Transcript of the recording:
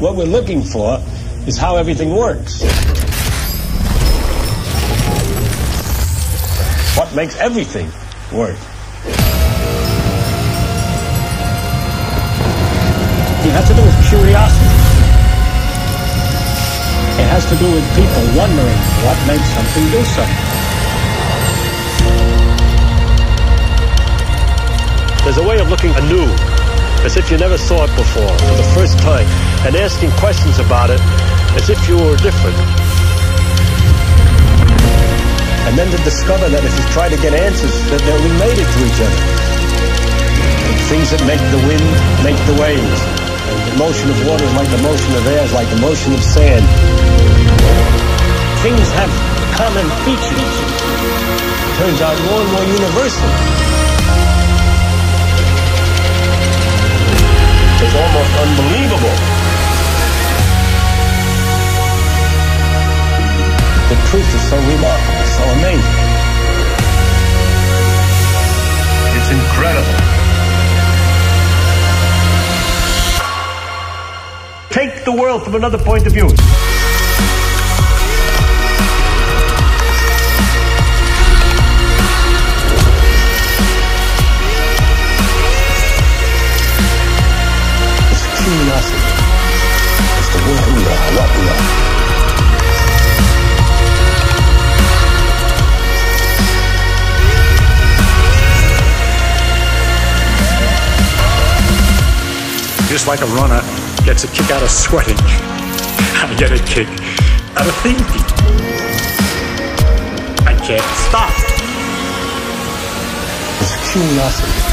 What we're looking for is how everything works. What makes everything work? It has to do with curiosity. It has to do with people wondering what makes something do something. There's a way of looking anew, as if you never saw it before, for the first time, and asking questions about it as if you were different. And then to discover that if you try to get answers, that they're related to each other. Things that make the wind make the waves. And the motion of water is like the motion of air, is like the motion of sand. Things have common features. Turns out more and more universal. Truth is so remarkable, so amazing. It's incredible. Take the world from another point of view. It's curiosity. It's the word we are, what we are. Like a runner gets a kick out of sweating, I get a kick out of thinking. I can't stop. It's curiosity.